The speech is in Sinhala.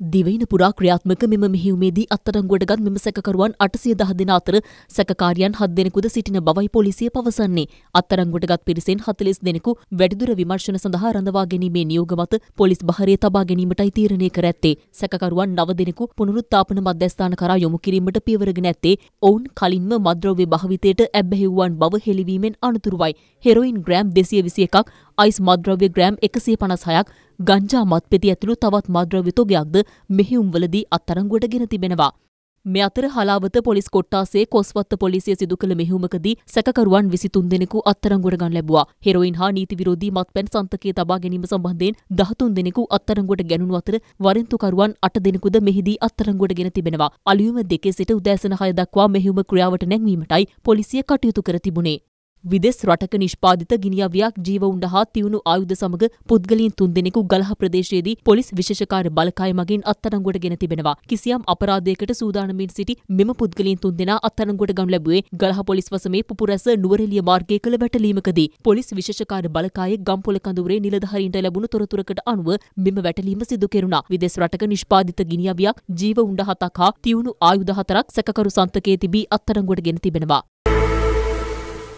දිවයින පුරා ක්‍රියාත්මක මෙම මෙහිුමේදී අත්තරංගුවටගත් මෙම සැකකරුවන් අටසිය දහ දෙන අතර සැකකාරයන් හත් දෙනෙකුද සිටින බවයි පොලිසිය පවසන්නේ. අත්තරංගුවටගත් පිරිසෙන් හතලිස් දෙනෙකු වැඩිදුර විමර්ශන සඳහා රඳවා ගැනීමේ නියෝග මත පොලිස් භාරය තබා ගැනීමටයි තීරණය කර ඇත්තේ. සැකකරුවන් නව දෙනෙකු පුනරුත්ථාපන මධ්‍යස්ථාන කරා යොමු කිරීමට පියවරගෙන ඇත්තේ ඔවුන් කලින්ම මද්‍රව්‍ය භාවිතයට ඇබ්බැහිවුවන් බව හෙළිවීමෙන් අනතුරුවයි. හෙරොයින් ග්‍රෑම් දෙසිය විසි එකක් අයිස් මද්‍රව්‍ය ග්‍රෑම් එකසිය පනස් හයක් ගංජා මත්පෙති ඇතුළු තවත් මද්‍රව්‍ය තොගයක්ද මෙහිුම්වලදී අත්තරංගුවට ගෙන තිබෙනවා. මෙ අතර හලාවත පොලිස් කොට්ටාසේ කොස්වත්ත පොලිසිය සිදු කළ මෙහුමකදී සැකකරුවන් විසිතුන් දෙනෙකු අත්තරංගොට ගන්න ලැබවා. හෙරොයින් හා නීති විරෝධී මත්පැන් සන්තකයේ තබා ගැනීම සම්බන්ධයෙන් දහතුන් දෙනෙකු අත්තරංගොට ගැනුණු අතර වරෙන්තුකරුවන් අට දෙනෙකුද මෙහිදී අත්තරංගොට ගෙන තිබෙනවා. අලියුම දෙකේ සිට උදෑසන හය දක්වා මෙහුම ක්‍රියාවට නැංවීමටයි පොලිසිය කටයුතු කර තිබුණේ. විදෙස් රටක නිෂ්පාදිත ගිනියවියක් ජීවඋන්ඩ හා තියුණු ආයුධ සමග පුද්ගලීන් තුන්දෙනෙකු ගලහ ප්‍රදේශයේදී පොලිස් විශේෂකාර බලකාය මගින් අත්අඩංගුවට ගෙන තිබෙනවා. කිසියම් අපරාධයකට සූදානමින් සිටි මෙම පුද්ගලීන් තුන්දෙනා අත්අඩංගුවට ගනු ලැබුවේ ගලහ පොලිස් වසමේ පුපුරැස නුවරඑළිය මාර්ගයේ කළ වැටලීමකදී. පොලිස් විශේෂකාර බලකායේ ගම්පොළ කඳවුරේ නිලධාරීන්ට ලැබුණු තොරතුරකට අනුව මෙම වැටලීම සිදු කෙරුණා. විදෙස් රටක නිෂ්පාදිත ගිනියවියක් ජීව උණ්ඩ හතක් හා තියුණු ආයුධ හතරක් සැකකරු සන්තකයේ තිබී අත්අඩංගුවට ගෙන තිබෙනවා.